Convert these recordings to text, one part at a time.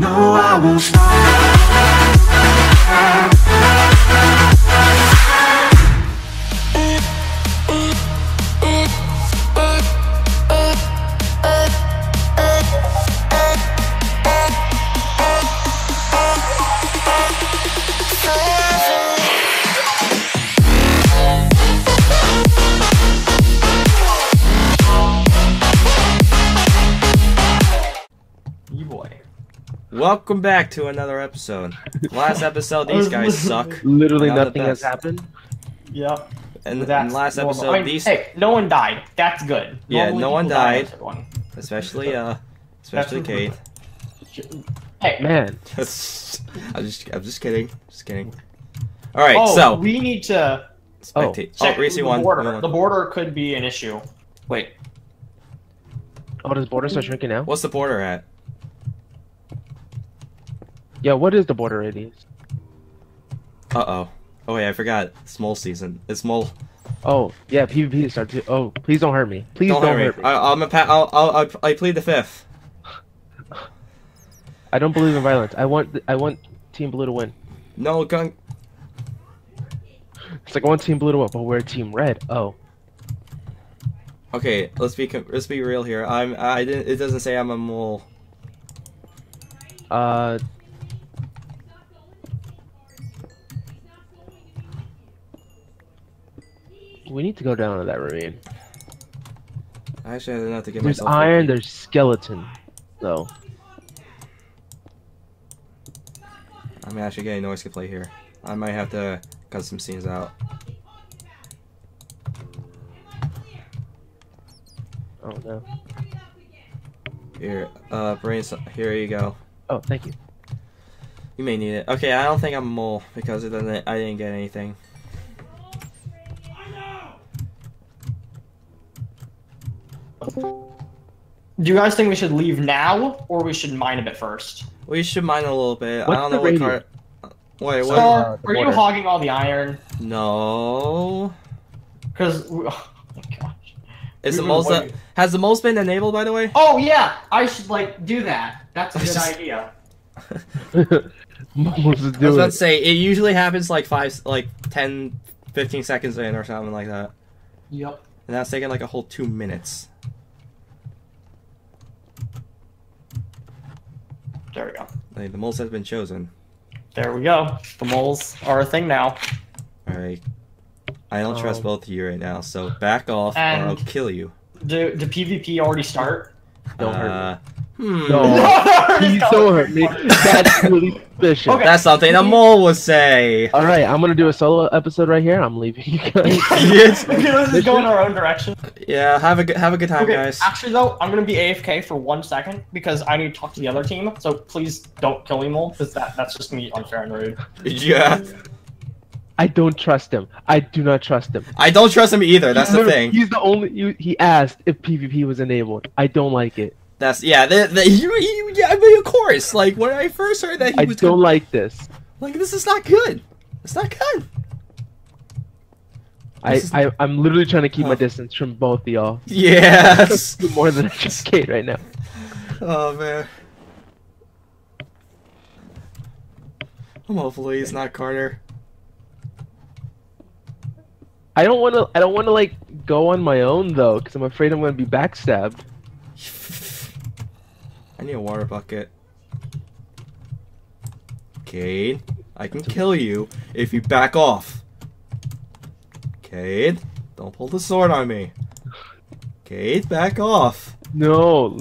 No, I won't stop. Welcome back to another episode. Last episode, these guys suck. Literally Not nothing has happened. Yeah. And in last normal. episode, I mean, these, Hey, no one died. That's good. Yeah, Normally no one people die in died. one. especially uh, especially Kate. Hey. Man, I'm just, I'm just kidding, just kidding. All right, oh, so we need to spectate. check oh, Reese the won. border. We. The border could be an issue. Wait. oh, does border start shrinking now? What's the border at? Yeah, what is the border radius? Uh oh. Oh wait, I forgot. It's mole season. It's mole. Oh, yeah, PvP starts. To, oh, please don't hurt me. Please Don't, don't, hurt me. me. I, I'm a pa- I'll, I'll, I'll, I plead the fifth. I don't believe in violence. I want. I want Team Blue to win. No gun. It's like I want Team Blue to win, but we're Team Red. Oh, Okay, let's be let's be real here. I'm I didn't. It doesn't say I'm a mole. uh, we need to go down to that ravine. Actually, I don't have to get There's myself. iron. There's skeleton, though. I'm actually getting noise to play here. I might have to cut some scenes out. Oh no. Here, uh, brain. Here you go. Oh, thank you. You may need it. Okay, I don't think I'm a mole because it doesn't. I didn't get anything. Do you guys think we should leave now, or we should mine a bit first? We should mine a little bit. What's I don't the know what radius? car. Wait, So, what? Uh, are you border. hogging all the iron? No. Because, oh my gosh. Is the We were moles waiting. has the moles been enabled by the way? Oh yeah, I should like do that. That's a good just- idea. Let's I was do about it. to say it usually happens like five, like 10, 15 seconds in or something like that, Yep. and that's taking like a whole two minutes. There we go. Like, the moles has been chosen. There we go. The moles are a thing now. All right. I don't trust Um, both of you right now, so back off or I'll kill you. Do the PvP already start? Don't hurt me. Hmm. No. Please don't hurt me. That's really suspicious. Okay. That's something a mole would say. All right, I'm gonna do a solo episode right here. I'm leaving you guys. Yes. okay, let's just go in our own direction. Yeah, have a good have a good time, Okay, guys. actually though, I'm gonna be AFK for one second because I need to talk to the other team. So please don't kill me, mole, because that that's just me unfair and rude. Yeah, I don't trust him. I do not trust him. I don't trust him either. That's the thing. He's the only. You, he asked if PvP was enabled. I don't like it. That's yeah. The, the, you, you, yeah, I mean, of course. Like when I first heard that he I was don't gonna- like this. like this is not good. It's not good. I, This I I'm literally trying to keep my distance from both of y'all. Yes. More than I just Kate right now. oh man. I'm hopefully it's not Carter. I don't want to. I don't want to like go on my own though, because I'm afraid I'm gonna be backstabbed. I need a water bucket. Cade, I can kill you if you back off. Cade, don't pull the sword on me. Cade, back off. No.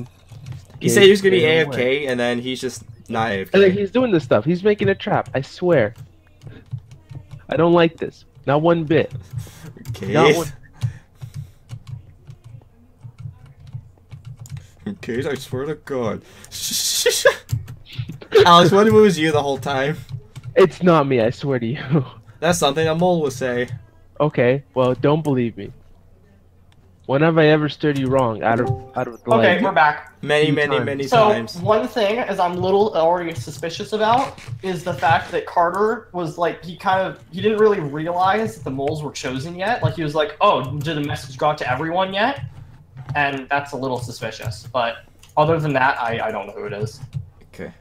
He Cade, said he was gonna be stay away. AFK, and then he's just not AFK. And like he's doing this stuff. He's making a trap. I swear. I don't like this. Not one bit. Not Cade. One- Cade, I swear to God. Alex, what if it was you the whole time? It's not me. I swear to you. That's something a mole would say. okay. Well, don't believe me. When have I ever steered you wrong out of out of the Okay, leg? we're back. Many, Few many, times. many So times. one thing is I'm little already suspicious about is the fact that Carter was like he kind of he didn't really realize that the moles were chosen yet. Like he was like, oh, did the message go out to everyone yet? And that's a little suspicious. But other than that, I, I don't know who it is. Okay.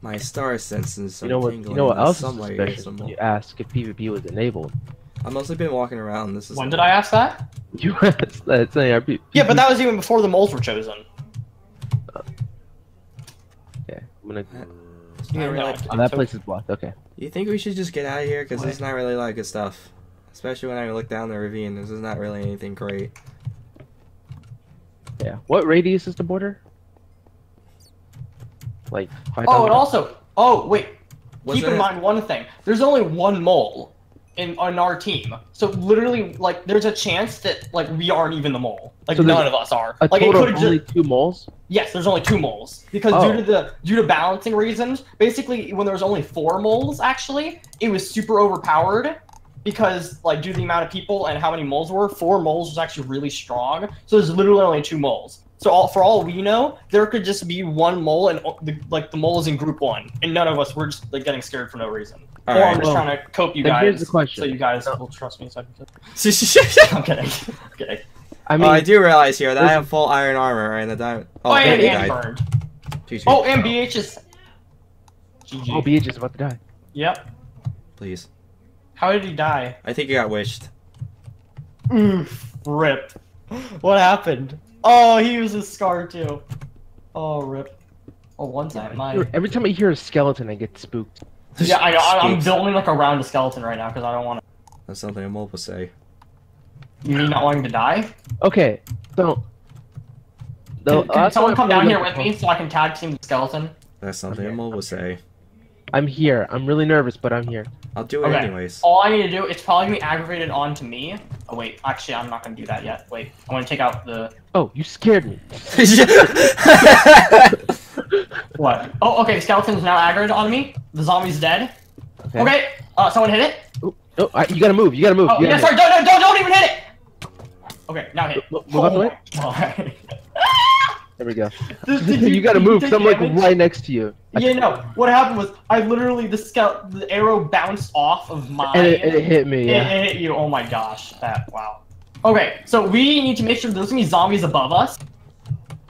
My star senses some You know what? tingling You know what else is some way or suspicious? some you ask if PvP was enabled. I've mostly been walking around. This is When did I ask that? You asked that saying our P- Yeah, but that was even before the moles were chosen. Uh, okay, I'm gonna. Uh, it's Yeah, really- no, Oh, that place is blocked. Okay. You think we should just get out of here? Because Why? there's not really a lot of good stuff. Especially when I look down the ravine. This is not really anything great. Yeah. What radius is the border? Like five. Oh, and also, oh wait, Was keep in there- mind one thing. There's only one mole in on our team, so literally, like, there's a chance that like we aren't even the mole. Like So none of us are. a Like it total could of have only just two moles. yes, there's only two moles because Oh. due to the due to balancing reasons, basically when there was only four moles, actually, it was super overpowered. Because like due to the amount of people and how many moles were, four moles was actually really strong. So there's literally only two moles. So all, for all we know, there could just be one mole, and the, like the mole is in group one, and none of us were just like getting scared for no reason. All or right. I'm just Well, trying to cope you guys, here's the question. so you guys will trust me. So I can... I'm kidding. I'm kidding. I I mean, oh, I do realize here that I have full iron armor and the diamond. Oh, Oh, and he Andy died. burned. GG. Oh, and BH is. GG. oh, BH is about to die. Yep. Please. How did he die? I think he got wished. Oof. Rip. What happened? Oh, he was a scar too. Oh, rip. Oh, one time, my. Every time I hear a skeleton, I get spooked. Yeah, I, I, I'm Spooks. building like around a skeleton right now because I don't want to. That's something I'm would say. Me not wanting to die. Okay, so. The Can, can last someone come down here with- with me so I can tag team the skeleton? That's something a Okay, mole would say. I'm here. I'm really nervous, but I'm here. I'll do it Okay. anyways. All I need to do, it's probably gonna be aggravated onto me. Oh wait, actually, I'm not gonna do that yet. Wait, I want to take out the Oh, you scared me. what? Oh, okay. The skeleton's now aggroed on me. The zombie's dead. Okay. Okay. Uh, someone hit it. Oh, oh, I- you gotta move. You gotta move. Oh, you yeah. gotta Sorry. Don't, don't, don't, don't even hit it. Okay, now hit. Move- move out There we go. Did- did you, gotta move. take 'cause I'm like right next to you. I- Yeah, no. What happened was I literally the scout the arrow bounced off of my And it, and it hit me. It, Yeah. it hit you. Oh my gosh. That wow. Okay, so we need to make sure there's gonna be zombies above us.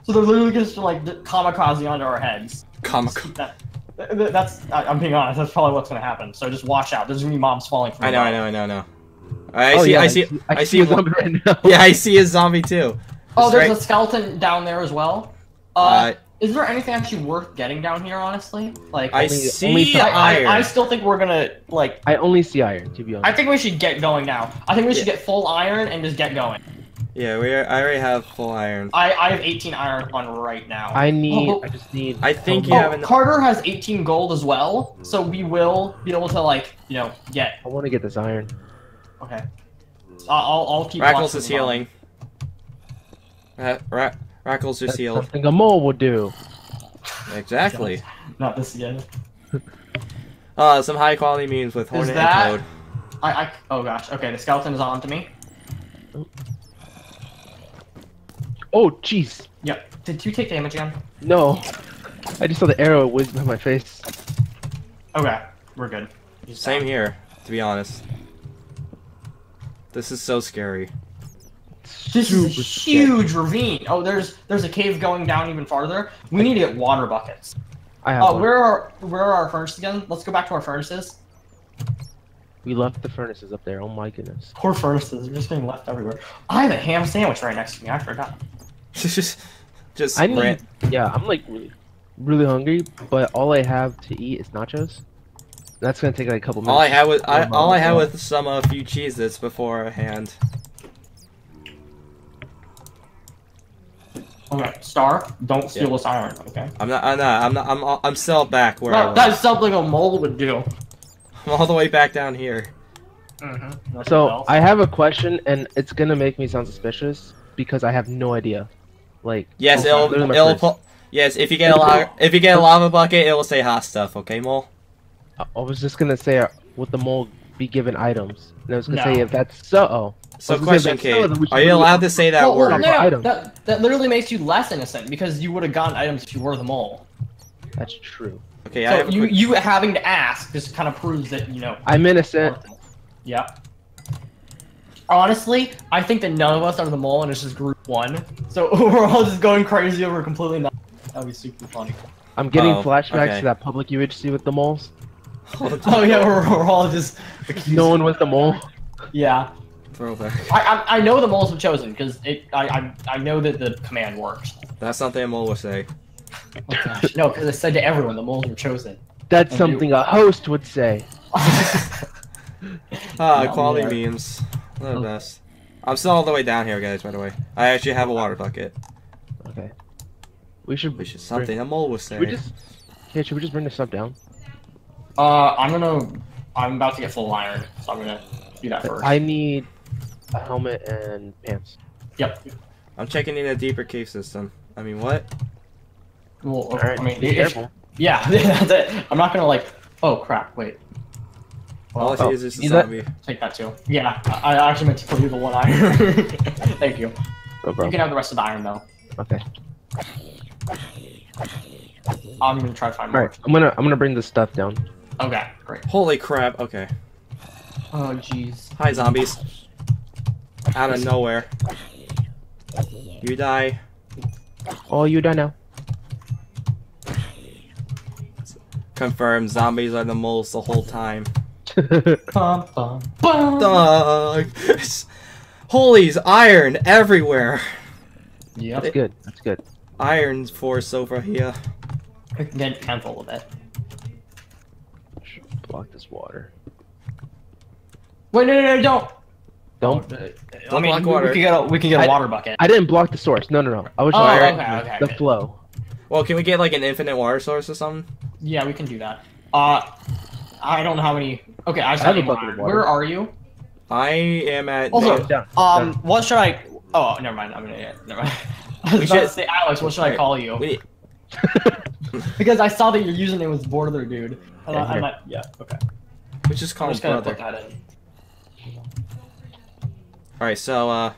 So they're literally just like kamikaze onto our heads. Kamikaze. That, that- that's I, I'm being honest. That's probably what's gonna happen. So just watch out. There's gonna be mobs falling from. I know, I know, I know, I know. I oh, see, yeah, I see, I I see a see. zombie right now. Yeah, I see a zombie too. Oh, there's right- a skeleton down there as well. Uh, Uh, is there anything actually worth getting down here? Honestly, like I only- see only some I, iron. I, I still think we're gonna like. I only see iron, to be honest. I think we should get going now. I think we should Yeah. get full iron and just get going. Yeah, we. Are, I already have full iron. I, I have 18 iron on right now. I need. Oh, I just need. I think oh, you oh, have an- Carter has 18 gold as well, so we will be able to like you know get. I want to get this iron. Okay. I'll I'll keep. Rackals is them all. healing. Uh, Ra- Rackals is That's healed. something a mole would do. Exactly. Not this again. Uh, some high quality memes with Hornet that- and Code. I, I oh gosh. Okay, the skeleton is on to me. Oh, jeez. Yep. Did you take damage again? No. I just saw the arrow whiz by my face. Okay, we're good. He's Same down. here, to be honest. This is so scary. This is a Super scary. huge ravine. Oh, there's there's a cave going down even farther. We need to get water buckets. I have Uh, one. where are where are our furnaces again? Let's go back to our furnaces. We left the furnaces up there. Oh my goodness. Poor furnaces, they're just being left everywhere. I have a ham sandwich right next to me. I forgot. just, just I need. ran- Yeah, I'm like really, really hungry, but all I have to eat is nachos. That's gonna take like a couple minutes. All I had was I, Um, all I had uh, was some a few cheeses beforehand. Okay, Star, don't steal Yeah. this iron, okay? I'm not. I'm not. I'm not. I'm. all- I'm still back where I No, was. that's something a mole would do. I'm all the way back down here. Mm-hmm. So I have a question, and it's gonna make me sound suspicious because I have no idea. Like Yes, Okay. it'll. Literally my It'll. Pull, yes, if you get a lava, if you get a lava bucket, it will say hot stuff. Okay, mole. I I was just gonna say, uh, would the mole be given items? And I was gonna No. say if that's so. Oh, So, I was gonna say question, if Kate, then we should are you allowed to say that Well, well, word? no, Item. that, that literally makes you less innocent because you would have gotten items if you were the mole. That's true. Okay, I So have you quick- you having to ask just kind of proves that you know. I'm innocent. Yeah. Honestly, I think that none of us are the mole and it's just group one. So we're all just going crazy over completely not. That'd be super funny. I'm getting Oh, flashbacks okay. to that public UHC with the moles. Oh yeah, we're, we're all just. No one was the mole. Yeah, Throwback. I, I I know the moles were chosen because it I, I I know that the command works. That's something a mole would say. Oh, gosh. no, because it said to everyone the moles were chosen. That's Oh, something a host would say. Ah, No, quality we memes. They're the best. I'm still all the way down here, guys. By the way, I actually have a water bucket. Okay. We should. Which is something a mole will say. Should we just? Yeah, should we just bring this stuff down? Uh, I'm gonna. I'm about to get full iron, so I'm gonna do that first. I need a helmet and pants. Yep. I'm checking in a deeper cave system. I mean, what? Well, All right. I mean, be careful. yeah, that's it. I'm not gonna like. Oh crap! Wait. All I see oh, is just a is that- zombie. Take that too. Yeah, I, I actually meant to put you the one iron. Thank you. No You can have the rest of the iron though. Okay. I'm gonna try to find All more. right. I'm gonna I'm gonna bring this stuff down. Okay, great. Holy crap! Okay. Oh jeez. Hi, zombies. Out of nowhere. You die. Oh, you die now. Confirmed. Zombies are the moles the whole time. Bum, bum, bum. Dog. Holy's iron everywhere. Yep. That's good. That's good. Iron force over here. I can get a handful of it. Should block this water. Wait, no, no, no, don't. Don't. I Don't mean, block we- water. We can get a, we can get a I- water bucket. I didn't block the source. No, no, no. I was Oh, just okay, okay, the okay. flow. Well, can we get like an infinite water source or something? Yeah, we can do that. Uh, I don't know how many. Okay, I just I have have a more bucket of water. Where are you? I am at. Also- neg- Down. Um, what should I? Oh, never mind. I'm gonna. Yeah, never mind. I was We about to should- say, Alex, what should I call you? we- Because I saw that your username was Border Dude. Yeah, I, I here. might, yeah, okay. we just call I'm him just brother. put that in. Alright, so, uh.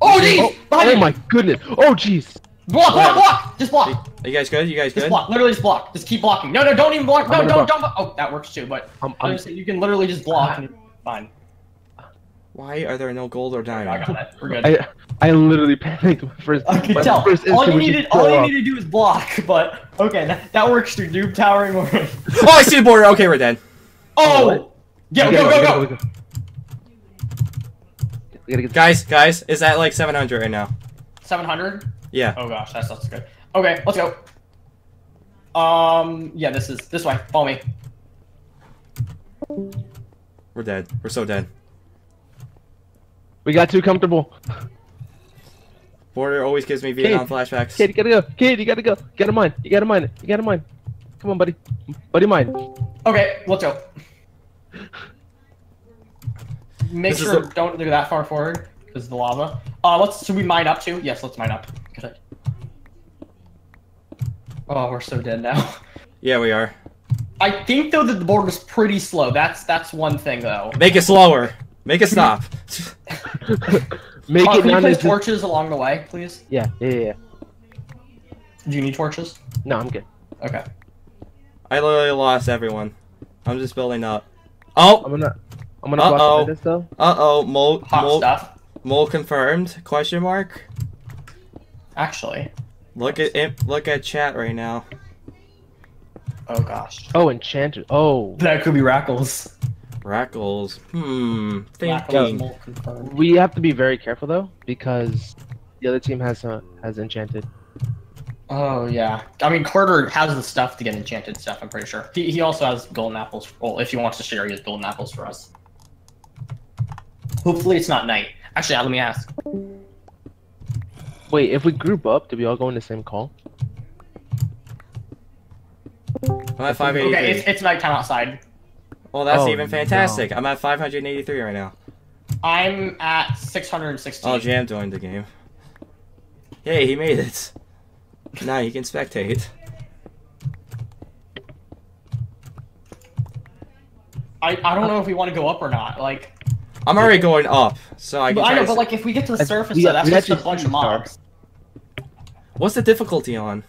Oh, jeez! Oh you! my goodness. Oh jeez. Block, block, block! Just block! Are you guys good? You guys good? Just block. Literally just block. Just keep blocking. No, no, don't even block. No, don't, gonna don't. block. Oh, that works too. But I'm, I I'm, you can literally just block and you're fine. Why are there no gold or I diamond? got it. We're good. I I literally panicked my first. I can tell. first All you needed, all you up. need to do is block. But okay, that, that works through noob towering. Oh, I see the border! Okay, we're dead. oh, what? yeah, go, go, we go. Gotta We gotta get Guys, guys, is that like 700 right now? Seven hundred. Yeah. Oh gosh, that sounds good. Okay, let's go. Um, yeah, this is this way. Follow me. We're dead. We're so dead. We got too comfortable. Border always gives me Vietnam flashbacks. Kid, you gotta go. Kid, you gotta go. Get a mine. You gotta mine. You gotta mine. Come on, buddy. Buddy, mine. Okay, let's go. Make This sure the- don't do that far forward because the lava. Uh, let's. Should we mine up too? Yes, let's mine up. Good. Oh, we're so dead now. Yeah, we are. I think though that the board was pretty slow. That's that's one thing though. Make it slower. Make it stop. Make Uh, it can you place torches along the way, please? Yeah, yeah, yeah, yeah. Do you need torches? No, I'm good. Okay. I literally lost everyone. I'm just building up. Oh! I'm gonna, I'm gonna Uh-oh. block this though. Uh oh, mole, Hot mole, stuff. mole confirmed? Question mark. Actually. Look at it. Look at chat right now. Oh gosh. Oh, enchanted. Oh, That could be Rackals. Rackals. Hmm. Thinking. molt we have to be very careful though because the other team has uh, has enchanted. Oh yeah. I mean Carter has the stuff to get enchanted stuff, I'm pretty sure. He, he also has golden apples. Well, if he wants to share, he has golden apples for us. Hopefully it's not night. Actually, let me ask. Wait, if we group up, do we all go in the same call? I'm at 583. Okay, it's, it's nighttime outside. well, that's Oh, even fantastic. I'm at 583 right now. I'm at 616. Oh, Jam joined the game. Yay, he made it. Now you can spectate. I, I don't know if we want to go up or not. Like, I'm already going up, so I can but I know, to but like if we get to the surface, we though, got- that's just a bunch of superstar. mobs. What's the difficulty on?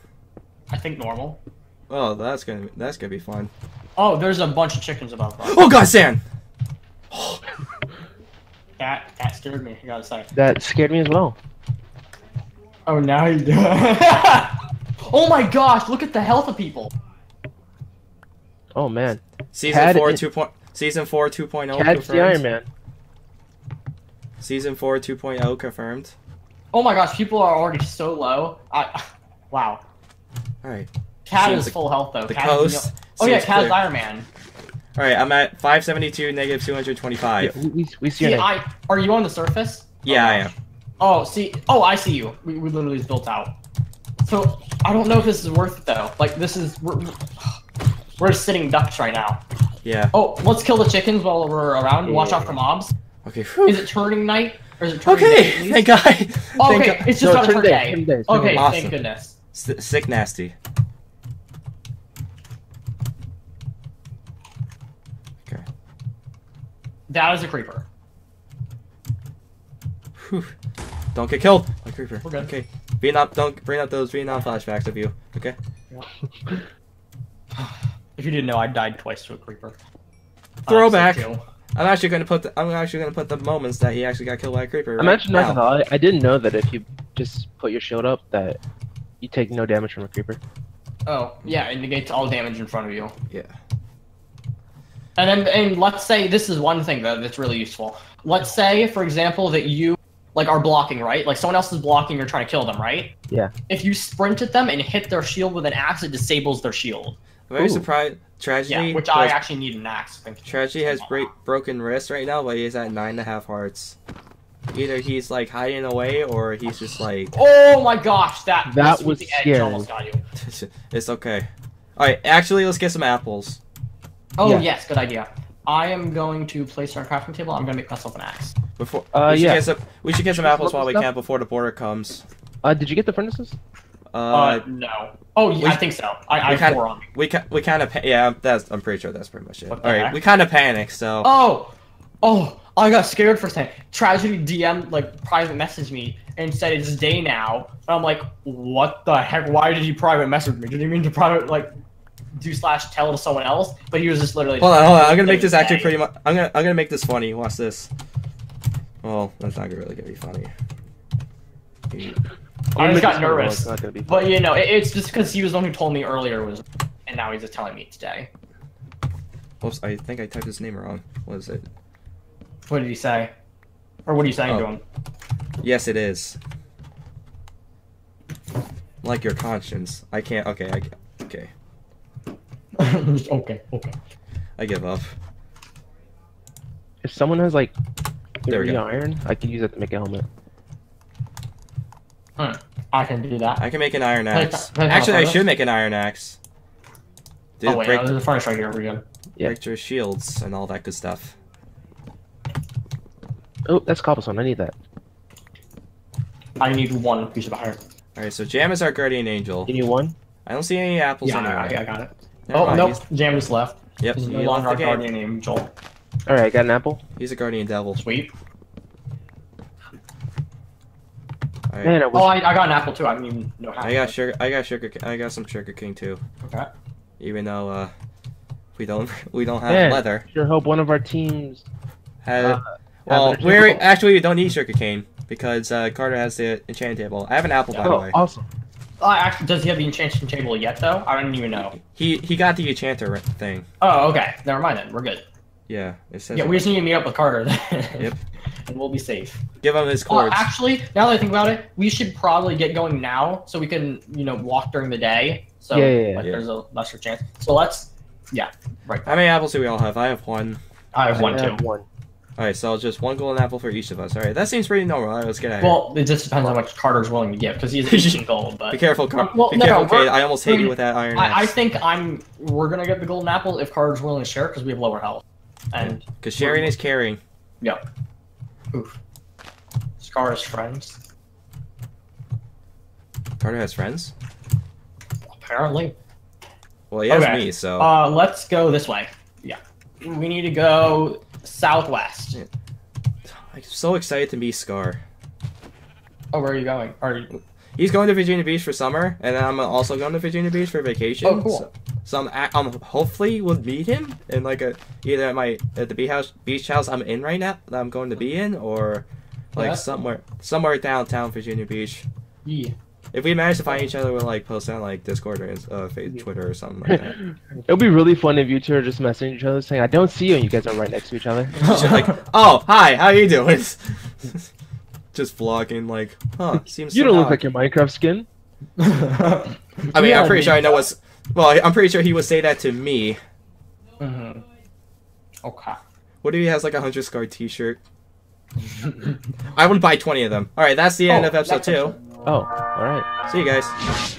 I think normal. Oh, that's gonna be, that's gonna be fun. Oh, there's a bunch of chickens above us. Oh God, Sand! That that scared me. I gotta say. That scared me as well. Oh, now you do. Oh my gosh, look at the health of people. Oh man, Season Cad four is- two point. Season four 2.0 Cad's the Iron. Man. Season four 2.0 confirmed. Oh my gosh, people are already so low. I, wow. All right. Cat Seems is the- full health though. the Cat is coast oh yeah, seems Cat's clear. Iron Man. All right. I'm at 572 negative 225. Yeah, we, we, we see See. I are you on the surface? Yeah, Oh, I gosh. am. Oh, see. Oh, I see you. We, we literally just built out. So I don't know if this is worth it though. Like this is we're, we're sitting ducks right now. Yeah. Oh, let's kill the chickens while we're around. Watch out for mobs. Okay. whew. Is it turning night or is it turning Okay. day? at? Thank God. Oh, Thank okay, God. it's just No, not a turn turn day, day. day, Okay. Awesome. thank goodness. S- sick nasty. Okay. That is a creeper. Whew. Don't get killed. My creeper. We're good. Okay. Vietnam. Don't bring up those Vietnam flashbacks of you. Okay. If you didn't know, I died twice to a creeper. Throwback. Uh, so two. I'm actually gonna put. The, I'm actually gonna put the moments that he actually got killed by a creeper. I'm right actually not now. gonna lie. I didn't know that if you just put your shield up, that you take no damage from a creeper. Oh, yeah, it negates all damage in front of you. Yeah. And then, and let's say this is one thing though that's really useful. Let's say, for example, that you like are blocking, right? Like someone else is blocking, you're trying to kill them, right? Yeah. If you sprint at them and hit their shield with an axe, it disables their shield. Very Ooh. surprised. Tragedy. Yeah, which I has- actually need an axe. I think. Tragedy has break, broken wrist right now, but he's at nine and a half hearts. Either he's like hiding away, or he's just like, Oh my gosh, that That was the edge scary. almost got you. it's okay. All right, actually, let's get some apples. Oh Yeah. yes, good idea. I am going to place our crafting table. I'm going to make myself an axe. Before Uh, we should yeah. get some, we should get some apples while we stuff? can before the border comes. Uh, did you get the furnaces? Uh, Uh, no. Oh, yeah, we- I think so. I, I we kind- me. we we kind of yeah, that's I'm pretty sure that's pretty much it. All right, heck? we kind of panicked, so Oh, oh, I got scared for a second. Tragedy DM like private messaged me and said it's day now. And I'm like, what the heck? Why did he private message me? Did he mean to private like do slash tell to someone else? But he was just literally. hold on, hold on. I'm gonna make this actually pretty much. I'm gonna I'm gonna make this funny. Watch this. Well, that's not really gonna be funny. I just got Maybe it's gonna- nervous. Not be. But you know, it, it's just because he was the one who told me earlier was, and now he's just telling me today. Oops, I think I typed his name wrong. What is it? What did he say? Or what are you saying Oh. to him? Yes, it is. Like your conscience. I can't. Okay, I okay. okay, okay. I give up. If someone has like There we three iron, I can use that to make a helmet. Hmm, I can do that. I can make an iron axe. play Actually, I should make an iron axe. Dude, oh wait, break, no, there's a furnace right here. We're good. Yeah. break your shields and all that good stuff. Oh, that's cobblestone. I need that. I need one piece of iron. All right, so Jam is our guardian angel. You need one? I don't see any apples Yeah, I, anywhere. I got it. Never oh mind, nope, he's- Jam just left. Yep, He's no longer our guardian angel. All right, I got an apple. He's a guardian devil. Sweet. All right. Man, I wish. Oh, I, I got an apple too. I didn't even know how. I got sugar. I got sugar. I got some sugar king too. Okay. Even though uh, we don't we don't have Man, leather. Sure hope one of our teams. Had, Uh, well, we're actually we don't need sugar cane because uh, Carter has the enchanted table. I have an apple by the Oh, way. awesome. Uh, actually, does he have the enchanting table yet though? I don't even know. He he got the enchanter thing. Oh, okay. Never mind then. We're good. Yeah, it says. Yeah, we just need to meet up with Carter then. Yep. and we'll be safe. Give him his cords. actually, now that I think about it, we should probably get going now so we can, you know, walk during the day. So Yeah, yeah, yeah. like, Yeah. there's a lesser chance. So let's, yeah, right. How many apples do we all have? I have one. I have one I too. have one. All right, so just one golden apple for each of us. All right, that seems pretty normal. All right, let's get out of here. Well, it just depends on how much Carter's willing to give because he's 18 gold. But Be careful, Car- Well, Be no, careful, Kate. I almost hit you with that iron I, I think I'm. We're gonna get the golden apple if Carter's willing to share because we have lower health. And Because sharing is caring. yeah, oof. Scar's friends Carter has friends. apparently. Well, he has Okay. me, so Uh, let's go this way. Yeah, we need to go southwest. I'm so excited to meet Scar. Oh, where are you going? Are you? He's going to Virginia Beach for summer, and I'm also going to Virginia Beach for vacation. Oh, cool. So, so I'm, a- I'm hopefully will meet him in like a either at my at the beach house beach house I'm in right now that I'm going to be in, or like Yeah. somewhere somewhere downtown Virginia Beach. Yeah. If we manage to find each other, we'll like post on like Discord or uh, Facebook, Twitter or something like that. It'll be really fun if you two are just messaging each other saying, I don't see you, and you guys are right next to each other. Like, oh, hi, how you doing? Just vlogging like, huh, seems You so don't look odd. like your Minecraft skin. I mean, Yeah, I'm pretty I sure I know what's. Well, I'm pretty sure he would say that to me. Mhm. Okay. What if he has like a hundred scar T-shirt? I would buy twenty of them. All right, that's the end Oh, of episode next two. episode. Oh, alright. See you guys.